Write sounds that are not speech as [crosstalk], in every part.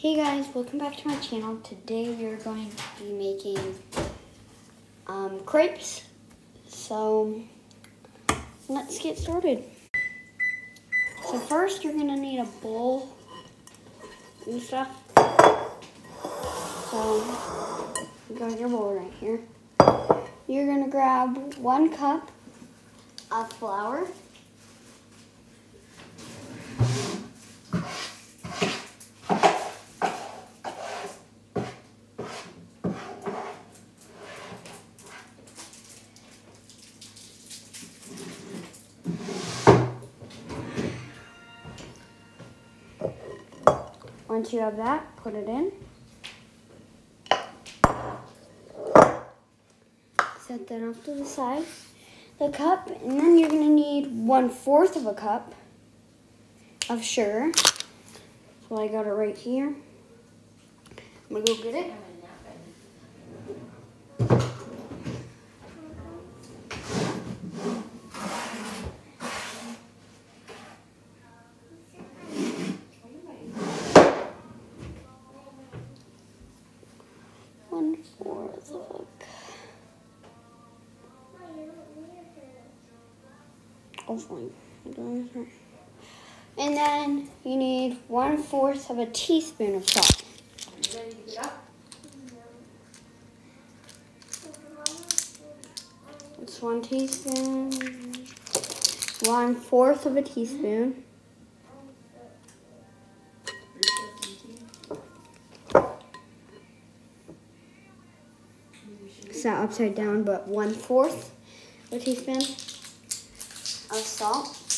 Hey guys, welcome back to my channel. Today we are going to be making um, crepes. So let's get started. So first you're gonna need a bowl and stuff. So you got your bowl right here. You're gonna grab one cup of flour. Once you have that, put it in. Set that off to the side. The cup, and then you're gonna need one fourth of a cup of sugar. So I got it right here. I'm gonna go get it. One fourth of a cup. Oh. And then you need one fourth of a teaspoon of salt. It's one teaspoon. One fourth of a teaspoon. It's not upside down, but one fourth of a teaspoon of salt.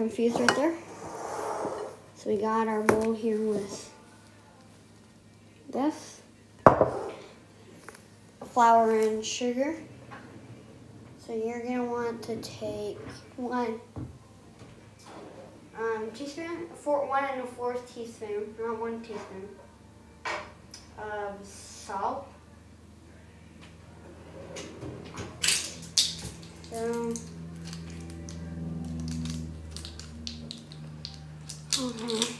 Confused right there. So we got our bowl here with this flour and sugar. So you're gonna want to take one um, teaspoon, four, one and a fourth teaspoon, not one teaspoon, of salt. So, Mm-hmm.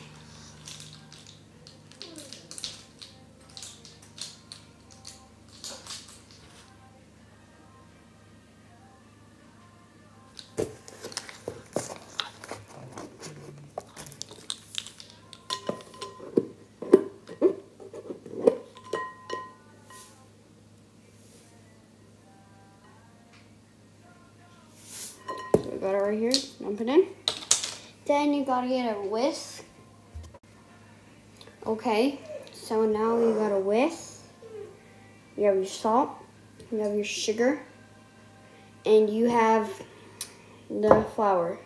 So we got it right here, dump it in. Then you gotta get a whisk. Okay, so now you got a whisk. You have your salt, you have your sugar, and you have the flour.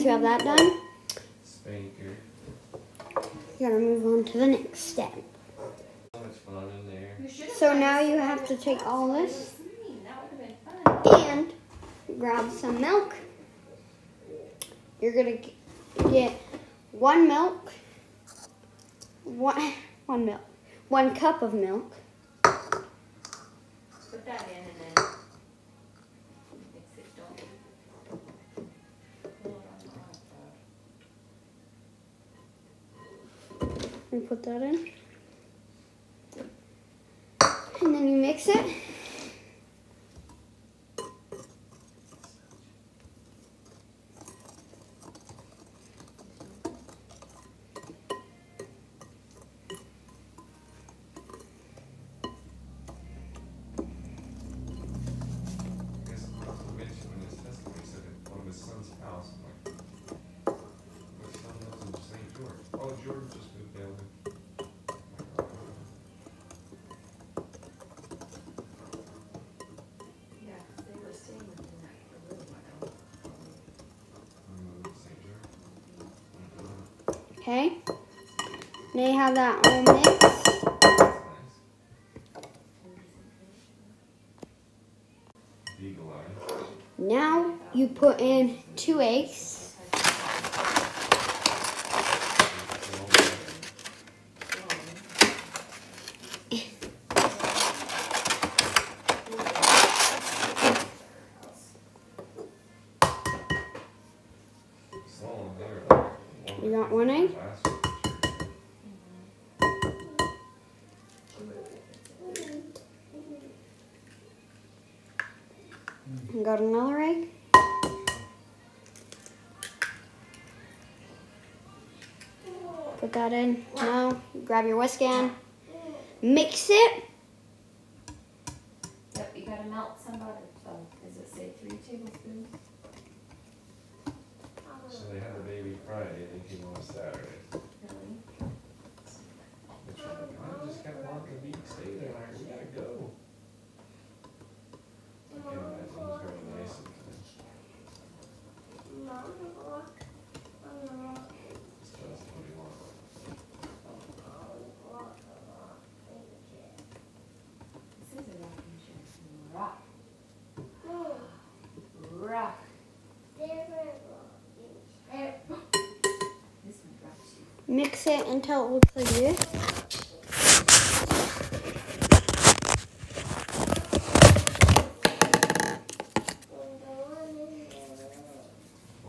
Once you have that done, Spanker. you gotta move on to the next step. So fun in there. You should have So now you have to take all this green. That would have been fun. and grab some milk. You're gonna get one milk, one [laughs] one milk, one cup of milk, put that in, and then you mix it. Okay. Now you have that all mixed. That's nice. Eagle eye. Now you put in two eggs. Put that in. Now grab your whisk can. Mix it. Yep, you gotta melt some butter, so, does it say three tablespoons? So they had the baby Friday, they came on Saturday. Really? Which one? I just kept wanting to be, stay there, like, we gotta go. I can't imagine he's very nice sometimes. Just does what he wants. This is a rocking chair. Rock, rock. This one rocks you. Mix it until it looks like this.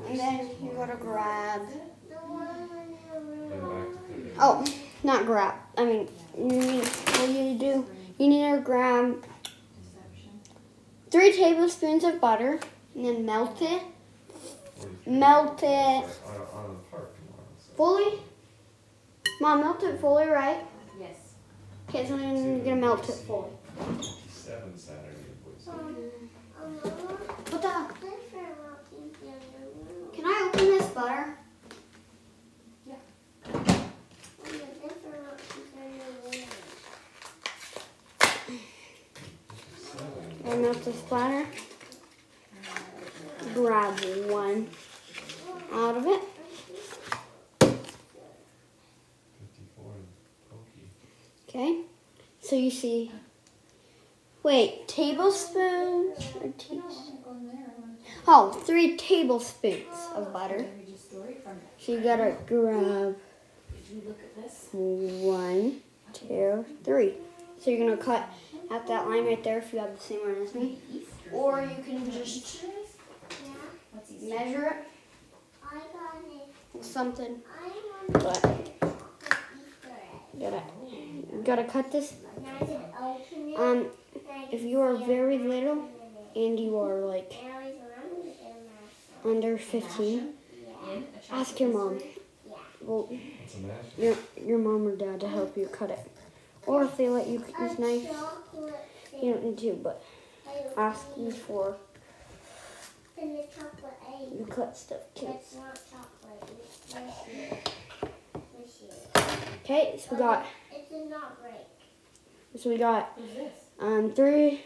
And then you gotta grab. Then back to cooking. Oh, not grab. I mean, you need, what you do, you need to grab three tablespoons of butter and then melt it melt it. On, on the park tomorrow, so. fully. Mom, melt it fully, right? Yes. Okay, so then you're gonna melt it fully. Seven Saturday, boys. What the? Can I open this butter? Seven. I melt this butter. Grab one out of it. Okay. So you see. Wait, tablespoons or teaspoons? Oh, three tablespoons of butter. It. So you gotta grab one, two, three. So you're gonna cut at that line right there if you have the same one as me. Or you can just measure it something. But you gotta cut this. Um, if you are very little and you are like under 15, ask your mom. Well, your your mom or dad to help you cut it. Or if they let you use knife, you don't need to. But ask before you cut stuff, kids. Okay, so we got did not break. so we got Who's this? um three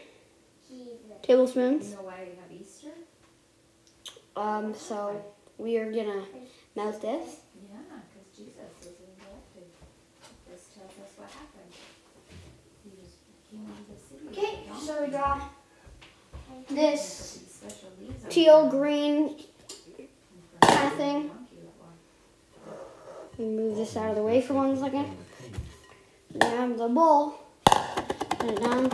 Jesus. tablespoons. You know why we have Easter? Um, so we are gonna melt this. Yeah, because Jesus was resurrected. This tells us what happened. He was came into the city. Okay, so we got this these special leaves on teal green. Kinda thing. donkey that walked. We move this out of the way for one second. Have the bowl. Put it down.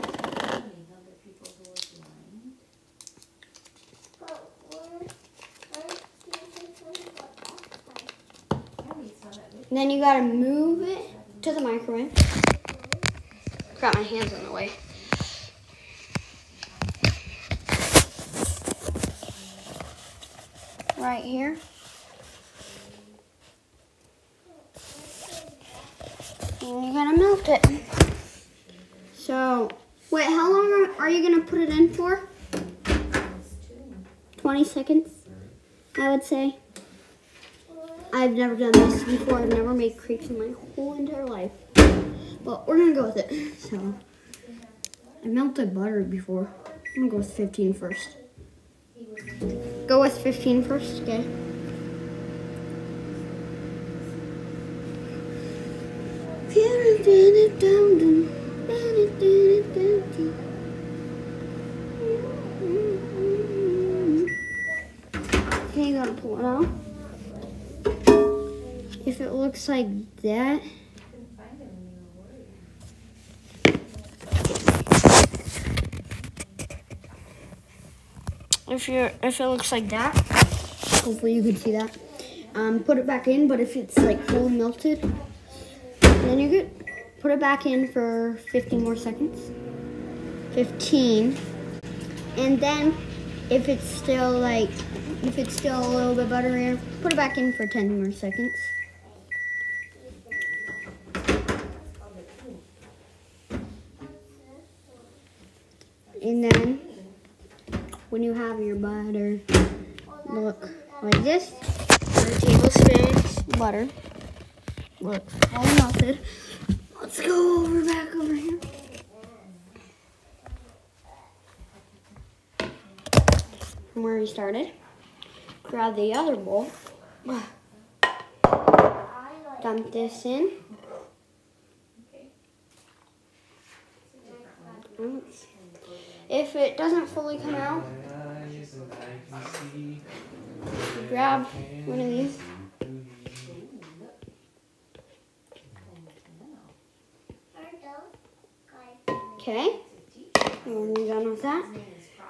Then you gotta move it to the microwave. Got my hands in the way. Right here. And you gotta melt it. So, wait, how long are, are you gonna put it in for? this too. 20 seconds, I would say. I've never done this before. I've never made crepes in my whole entire life. But we're gonna go with it. [laughs] So, I melted butter before. I'm gonna go with 15 first. Go with 15 first, okay? You. If it looks like that, you if you're if it looks like that, hopefully you can see that. Um, put it back in, but if it's like fully melted, then you're good. Put it back in for 15 more seconds. 15. And then if it's still like if it's still a little bit butterier, put it back in for 10 more seconds. And then when you have your butter look like this, four tablespoons butter. Look, all melted. Let's go over back over here. From where we started. Grab the other bowl. Dump this in. If it doesn't fully come out, grab one of these. Okay. You're done with that,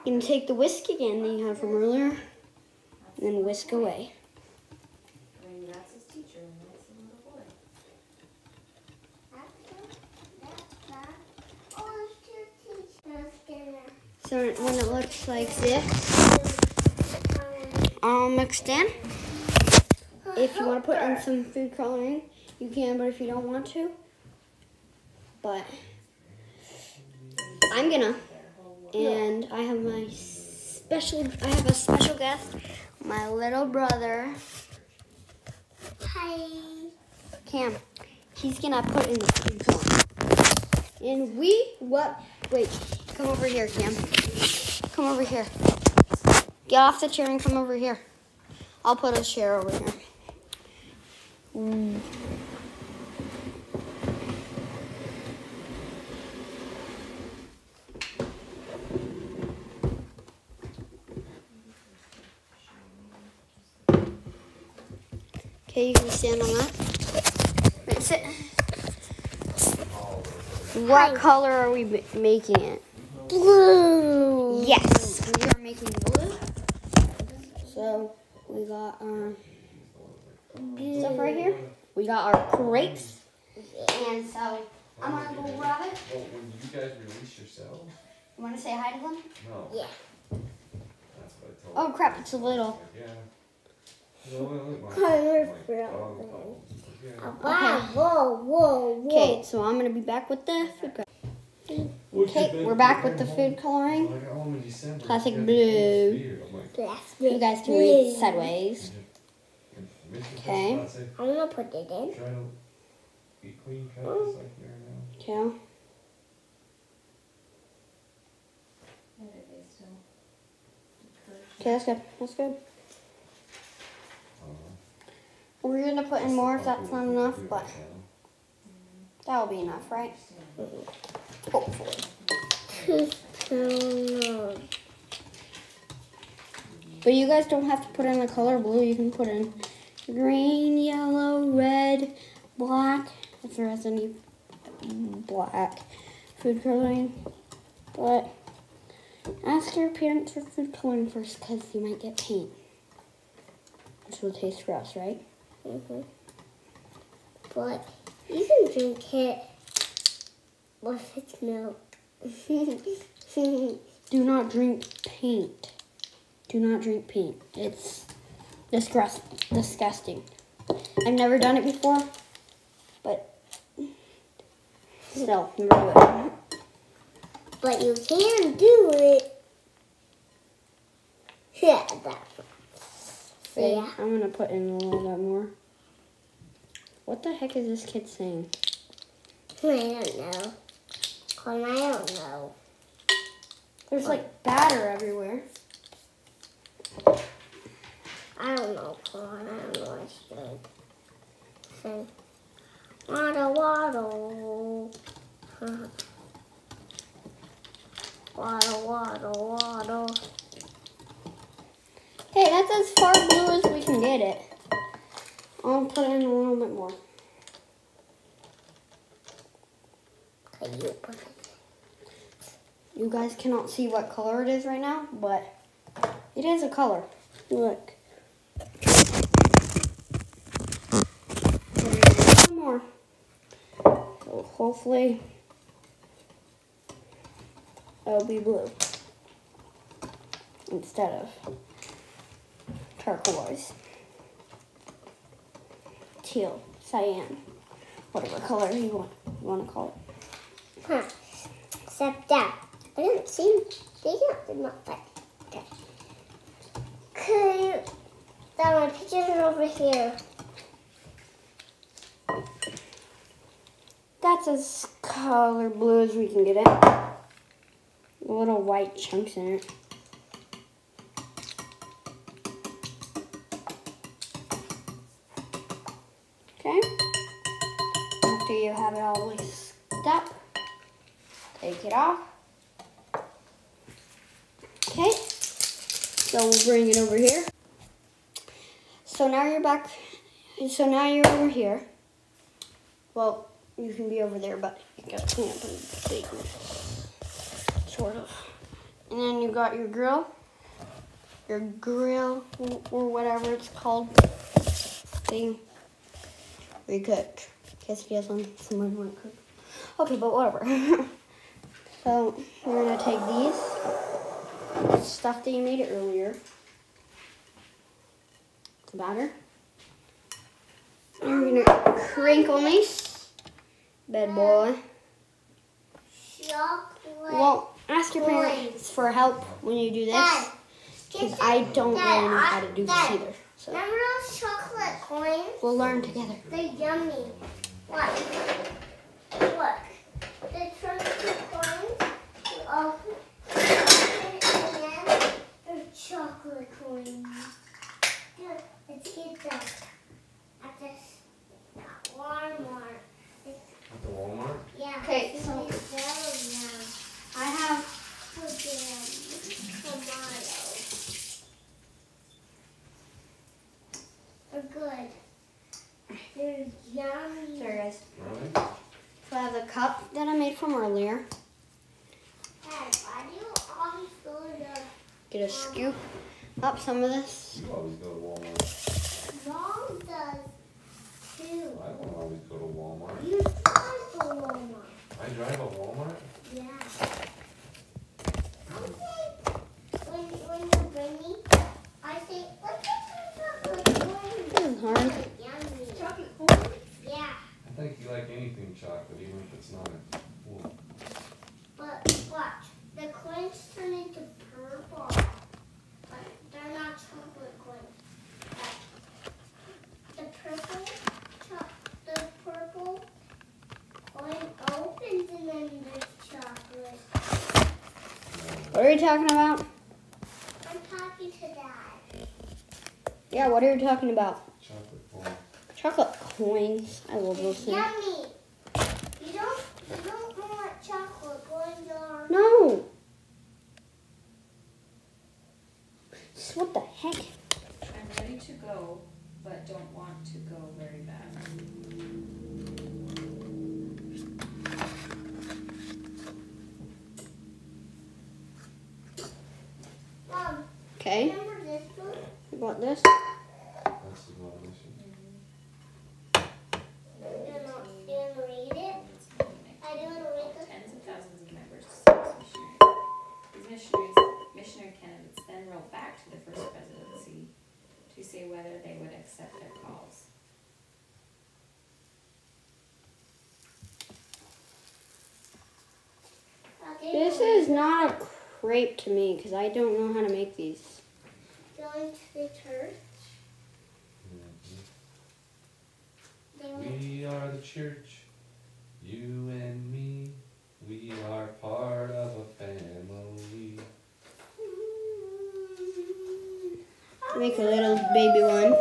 you can take the whisk again that you had from earlier and then whisk away. Maybe that's his teacher and that's the little boy. So when it looks like this, all mixed in. If you want to put in some food coloring, you can, but if you don't want to, but I'm gonna. And I have my special, I have a special guest, my little brother, Hi. Cam. He's gonna put in the food. And we, what, wait, come over here, Cam. Come over here. Get off the chair and come over here. I'll put a chair over here. Mm. Okay, you can stand on that. Wait, sit. What color are we making it? Blue. Yes, we are making blue. So we got our stuff right here. We got our grapes. And so I'm gonna go grab it. Oh, when you guys release yourselves? You wanna say hi to them? No. Yeah. That's what I told Oh crap, it's a little. Yeah. Whoa. Okay, so I'm gonna be back with the food coloring. Okay, we're back with the food coloring. When I got home in December, Classic blue. this beer. I'm like, That's You guys can blue. read sideways. Okay. I'm gonna put it in. Try to be clean cut just mm. like you are now. Okay. Where are they still? Okay, that's good. That's good. We're gonna put in more if that's not enough, but that'll be enough, right? Hopefully. But you guys don't have to put in the color blue. You can put in green, yellow, red, black. If there is any black food coloring. But ask your parents for food coloring first because you might get paint. Which will taste gross, right? Hmm But you can drink it with its milk. [laughs] Do not drink paint. Do not drink paint. It's disgust- disgusting. I've never done it before, but still, never do it. but you can do it. Yeah, [laughs] that. See, Yeah. I'm gonna put in a little bit more. What the heck is this kid saying? Hmm, I don't know. Cause I don't know. There's like batter everywhere. I don't know, Collin. I don't know what she's doing. So, Waddle, waddle. Waddle, waddle, waddle. Hey, that's as far blue as we can get it. I'll put in a little bit more. You. You guys cannot see what color it is right now, but it is a color. Look. One more. So hopefully it'll be blue instead of turquoise, teal, cyan, whatever color you want, you want to call it. Huh. Except that. I didn't see they don't look like that. Okay. Could that my pictures are over here. That's as color blue as we can get it. Little white chunks in it. Okay. After you have it all whisked up, take it off. Okay. So we'll bring it over here. So now you're back. So now you're over here. Well, you can be over there, but you got to clean sort of. And then you got your grill, your grill or whatever it's called thing. We cook. Guess he has one. Someone want to cook. Okay, but whatever. [laughs] so we're gonna take these stuff that you made earlier. The batter. And we're gonna crinkle these. Bad boy. Chocolate. Well, ask your parents for help when you do this. Because I don't Dad, really know how to do this either. So Remember those chocolate coins? we'll learn together. They're yummy. Look. Look. The chocolate coins. Oh. You open, open it again. They're chocolate coins. Here, let's get them at this at Walmart. It's, At the Walmart? yeah. Okay, so- really yellow now. I have For them, tomatoes. They're good. They're yummy. sorry guys. Really? So I have the cup that I made from earlier. Dad, why do you always go to Get a scoop up some of this. You always go to Walmart. Mom does too. I don't always go to Walmart. You drive to Walmart. I drive a Walmart? Yeah. Okay. When, when you bring me, I say, let's get This is hard. Yummy. Chocolate coins? Yeah, I think you like anything chocolate, even if it's not a full. but watch. The coins turn into purple. But they're not chocolate coins. The purple, cho- the purple coin opens and then there's chocolate. What are you talking about? I'm talking to Dad. Yeah, what are you talking about? Chocolate coins. I love those things. Yummy. You don't, you don't know what chocolate coins are. No. So what the heck? I'm ready to go, but don't want to go very bad. Mom, Okay. remember this one? You got this? That's the one mission. You know, you want to read it? I do want to read this. Tens of thousands of members to service missionaries. These missionaries, missionary candidates then wrote back to the first presidency to say whether they would accept their calls. Okay, This is not a crepe to me because I don't know how to make these. Going to the church. Mm-hmm. They went We are the church, you and me. We are part of a family. Mm-hmm. Make a little baby one.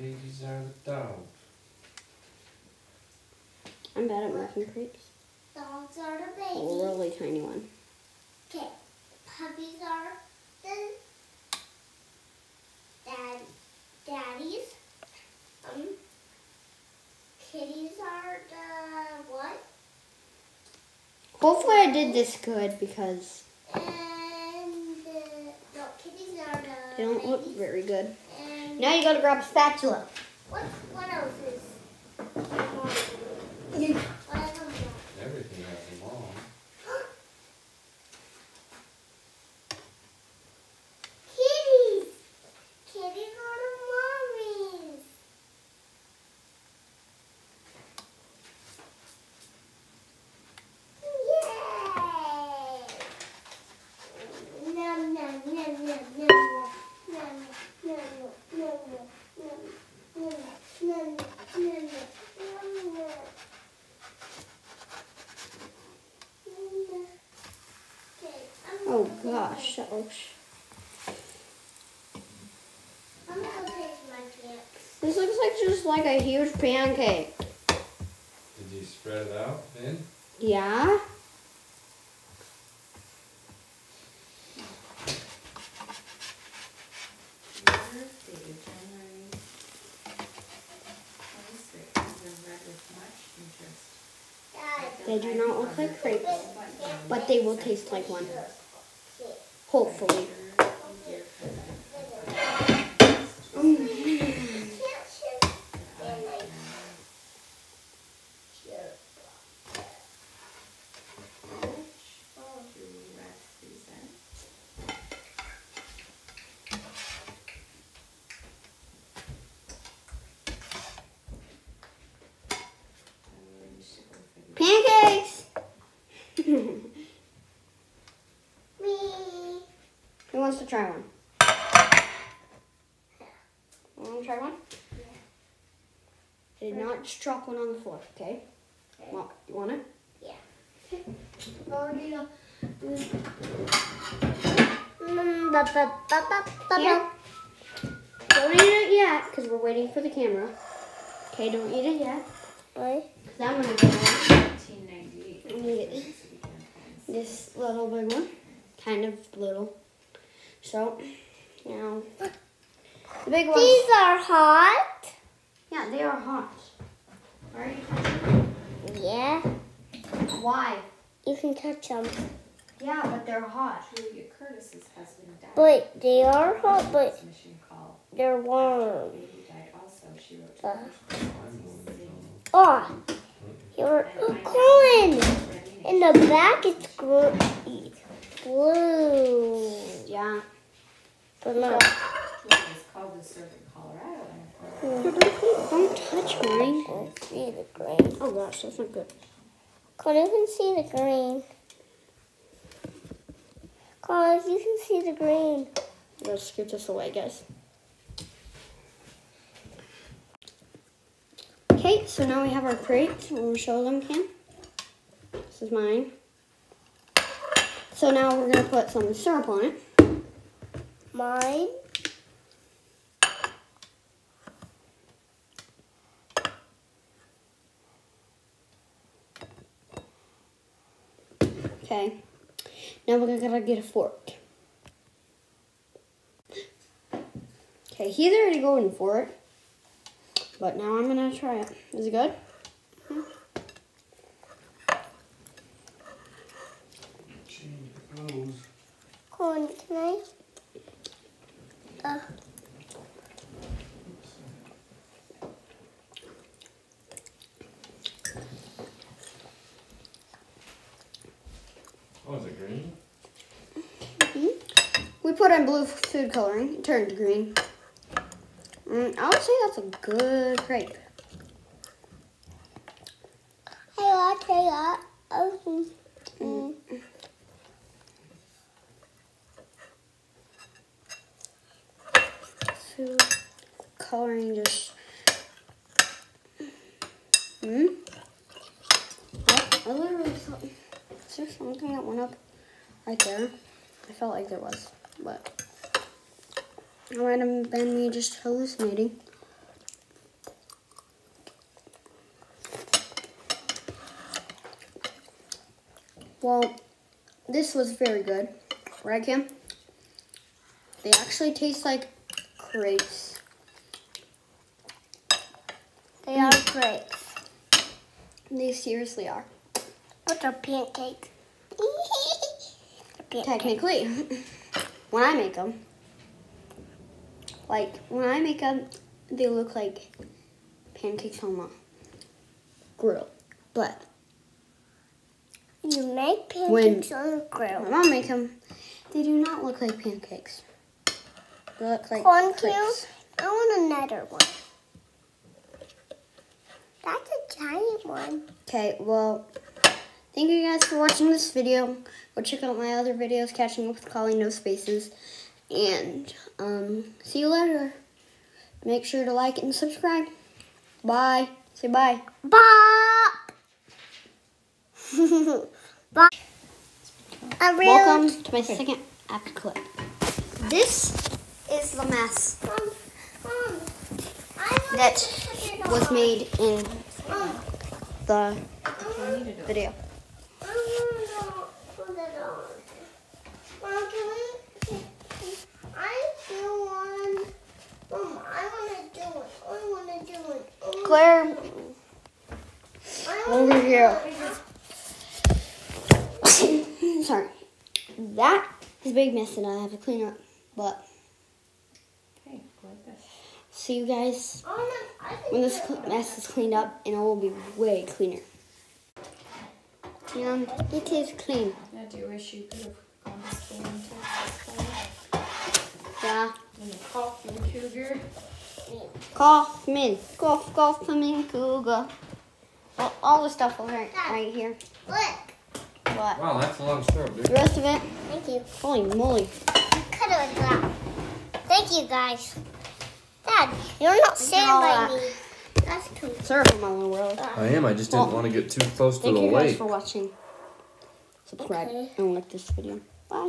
Babies are the dogs. I'm bad at making crepes. Dogs are the A babies. really tiny one. Okay. Puppies are the dad, daddies. Um, kitties are the what? Hopefully I did this good because And the no, kitties are the they don't look very good. And Now you gotta grab a spatula. what what else is? you. Pancake. Did you spread it out, Finn? Yeah? Birthday, January twenty-sixth, has been read with much interest. Dad, They do not look like crepes, but they will taste like one. Hopefully. can't shift and like shift. Pancakes! Me. Who wants to try one? Want to try one? Yeah. Did not just drop one on the floor, okay? okay. Well, you want it? Already [laughs] know. Mm, ba. Don't eat it yet, because we're waiting for the camera. Okay, don't eat it yet. Why? Because I'm going to go on Nineteen ninety-eight. and get this little big one. Kind of little. So, you know, the big ones. These are hot. Yeah, they are hot. Why Are you touching them? Yeah. Why? You can touch them. Yeah, but they're hot. But they are hot, but they're warm. Uh, oh, you're Collin. In the back, it's blue. Yeah. But not. Julia's called to serve in Colorado and Don't touch mine. I see the green. Oh gosh, that's not good. Can't even see the green. Cause you can see the green. Let's scoot this away, guys. Okay, so now we have our crepes. We'll show them, Cam. This is mine. So now we're gonna put some syrup on it. Mine. Okay. Now we're gonna get a fork. Okay, he's already going for it. But now I'm gonna try it. Is it good? change the clothes. Corn, can I? Uh, Oh, is it green? We put in blue food coloring. It turned green. Mm, I would say that's a good crepe. I like that. Mm. to coloring this. Hmm? I, I literally thought, is there something that went up right there? I felt like there was, but it might have been me just hallucinating. Well, this was very good. Right, Cam? They actually taste like crepes. They are grapes. They seriously are. What are pancakes? Pancakes. [laughs] Technically, when I make them, like when I make them, they look like pancakes on the grill. But You make When- pancakes on the grill. when I make them, they do not look like pancakes. They look like Corn cubes? I want another one. That's a giant one. Okay, well, thank you guys for watching this video. Go check out my other videos, Catching Up with Calling No Spaces. And, um, see you later. Make sure to like and subscribe. Bye. Say bye. Bop! [laughs] Bop. Really Welcome to my second app clip. This is the mess um, um, I want that to put it was made in um, the need to do it. video. I want to put it on. Mom, can we? Can, I still want. Mom, I want to do it. I want to do it. I Claire, over here. [coughs] sorry. That is a big mess that I have to clean up. But Okay, go like this. See you guys oh, I wanna- I think when this mess is cleaned up and it will be way cleaner. And it is clean. Yeah, do you wish you could have gone to school in Texas? Yeah. In the Kaufman Cougar. Kaufman. Golf, Kaufman, Cougar. All, all the stuff over right, right here. Look. But Wow, that's a long story, dude. the rest of it, Thank you. holy moly. Cut it with that. Thank you, guys. Dad, you're not saying by that. me. That's cool. Sorry for my little world. I am. I just didn't Well, want to get too close to Thank the you guys lake. for watching. Subscribe Okay. and like this video. Bye.